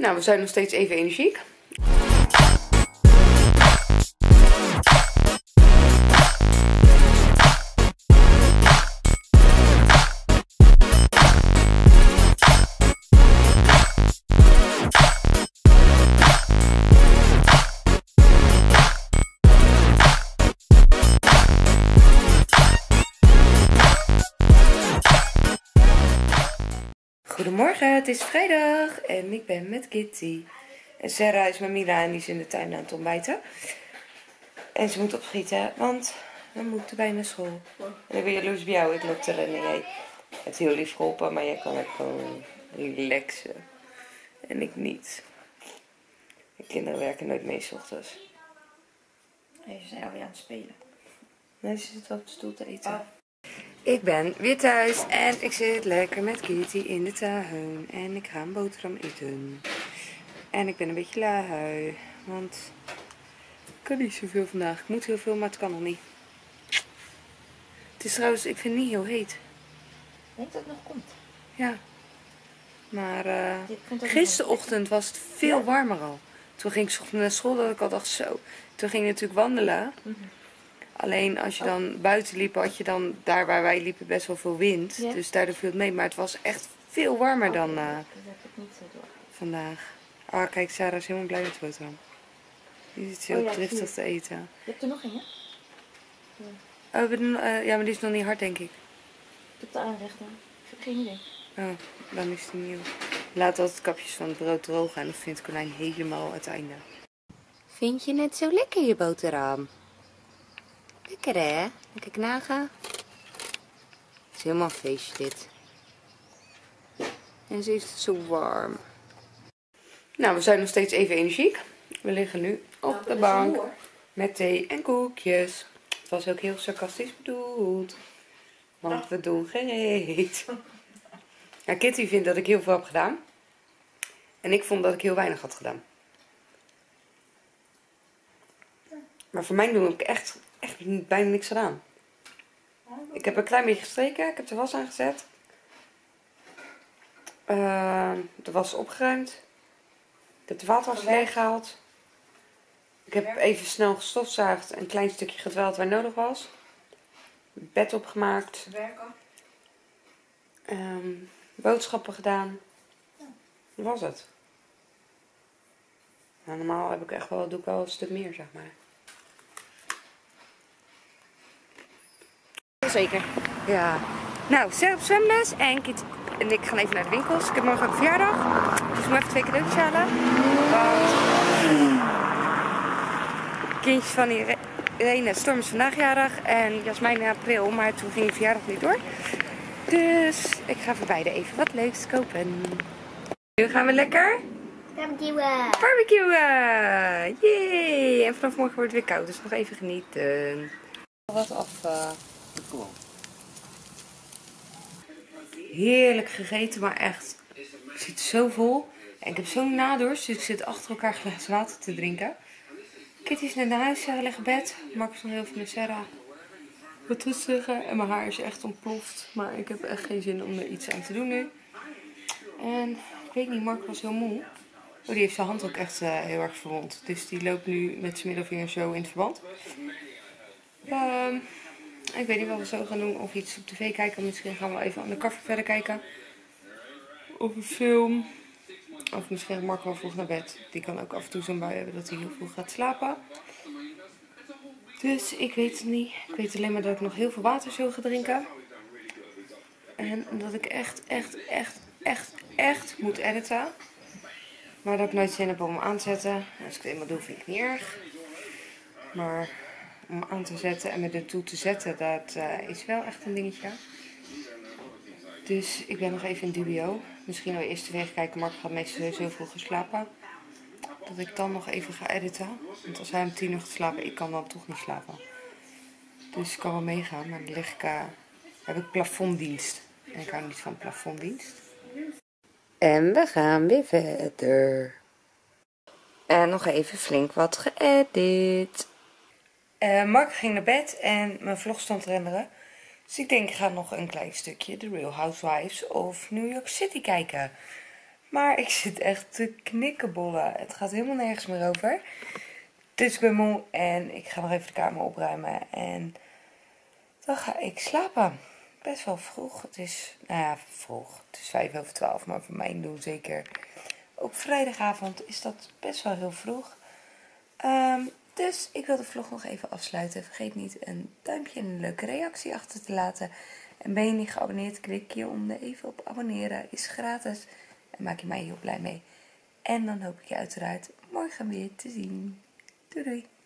Nou, we zijn nog steeds even energiek. Goedemorgen, het is vrijdag en ik ben met Kitty. En Sarah is met Mila en die is in de tuin aan het ontbijten. En ze moet opschieten, want we moeten bijna school. En ik ben jaloers bij jou, ik loop te rennen. Jij hebt heel lief geholpen, maar jij kan ook gewoon relaxen. En ik niet. De kinderen werken nooit mee s ochtends. Nee, ze zijn alweer aan het spelen. Nee, ze zitten op de stoel te eten. Oh. Ik ben weer thuis en ik zit lekker met Kitty in de tuin. En ik ga een boterham eten. En ik ben een beetje lui, want ik kan niet zoveel vandaag. Ik moet heel veel, maar het kan nog niet. Het is trouwens, ik vind het niet heel heet. Ik denk dat het nog komt. Ja. Maar ook gisterochtend was het veel warmer al. Toen ging ik naar school dat ik al dacht zo. Toen ging ik natuurlijk wandelen. Mhm. Alleen als je dan buiten liep, had je dan daar waar wij liepen best wel veel wind. Ja. Dus daardoor viel het mee. Maar het was echt veel warmer dan eh, Dat heb ik niet zo door. vandaag. Ah, kijk, Sarah is helemaal blij met de boterham. Die zit heel Oh ja, driftig te eten. Je hebt er nog een, hè? Oh, we hebben, eh, ja, maar die is nog niet hard, denk ik. Ik heb de aanrechter. Ik heb geen idee. Oh, dan is die nieuw. Laat altijd kapjes van het brood drogen en dan vindt konijn helemaal het einde. Vind je het zo lekker, je boterham? Lekker, hè? Lekker knagen. Het is helemaal een feestje, dit. En ze heeft het zo warm. Nou, we zijn nog steeds even energiek. We liggen nu op de bank met thee en koekjes. Het was ook heel sarcastisch bedoeld. Want we doen gereed. Ja, Kitty vindt dat ik heel veel heb gedaan. En ik vond dat ik heel weinig had gedaan. Maar voor mij doe ik echt, echt bijna niks gedaan. Ik heb een klein beetje gestreken. Ik heb de was aangezet. Eh, de was opgeruimd. Ik heb de vaatwas leeggehaald. Ik heb even snel gestofzuigd. Een klein stukje gedweld waar nodig was. Bed opgemaakt. Werken. Ehm, boodschappen gedaan. Dat was het. Nou, normaal heb ik echt wel, doe ik wel een stuk meer, zeg maar. Zeker. Ja. Nou, zelf zwemles en Kit en ik gaan even naar de winkels. Ik heb morgen ook verjaardag. Dus ik moet even twee cadeautjes halen. Want kindjes van Ire- Irene Storm is vandaag jarig en Jasmijn in april, maar toen ging de verjaardag niet door. Dus ik ga voor beide even wat leuks kopen. Nu gaan we lekker Dankjewel. barbecuen! Yay! En vanaf morgen wordt het weer koud, dus nog even genieten. Wat af. Heerlijk gegeten, maar echt. Ik zit zo vol. En ik heb zo'n nadorst, dus ik zit achter elkaar glas water te drinken. Kitty is net naar huis, Sarah ligt bed. Marcus nog heel veel met Sarah. Wat rustiger. En mijn haar is echt ontploft. Maar ik heb echt geen zin om er iets aan te doen nu. En ik weet niet, Mark was heel moe. Oh, die heeft zijn hand ook echt eh, heel erg verwond. Dus die loopt nu met zijn middelvinger zo in het verband. Ehm, ik weet niet wat we zo gaan doen. Of iets op tv kijken. Misschien gaan we even aan de kaffer verder kijken. Of een film. Of misschien Mark wel vroeg naar bed. Die kan ook af en toe zo'n bui hebben dat hij heel vroeg gaat slapen. Dus ik weet het niet. Ik weet alleen maar dat ik nog heel veel water zo ga drinken. En dat ik echt, echt, echt, echt, echt moet editen. Maar dat ik nooit zin heb om hem aan te zetten. Als ik het eenmaal doe, vind ik het niet erg. Maar om aan te zetten en me ertoe te zetten, dat eh, is wel echt een dingetje. Dus ik ben nog even in dubio. Misschien wel eerst tv kijken, Mark gaat meestal sowieso vroeg slapen. Dat ik dan nog even ga editen. Want als hij om tien uur gaat slapen, ik kan dan toch niet slapen. Dus ik kan wel meegaan, maar dan lig ik, eh, heb ik plafonddienst. En ik hou niet van plafonddienst. En we gaan weer verder. En nog even flink wat geëdit. Eh, Mark ging naar bed en mijn vlog stond te renderen. Dus ik denk, ik ga nog een klein stukje The Real Housewives of New York City kijken. Maar ik zit echt te knikkenbollen. Het gaat helemaal nergens meer over. Dus ik ben moe en ik ga nog even de kamer opruimen. En dan ga ik slapen. Best wel vroeg. Het is, nou ja, vroeg. Het is vijf over twaalf. Maar voor mijn doen zeker op vrijdagavond is dat best wel heel vroeg. Ehm, dus ik wil de vlog nog even afsluiten. Vergeet niet een duimpje en een leuke reactie achter te laten. En ben je niet geabonneerd, klik je om er even op abonneren. Is gratis en maak je mij heel blij mee. En dan hoop ik je uiteraard morgen weer te zien. Doei doei!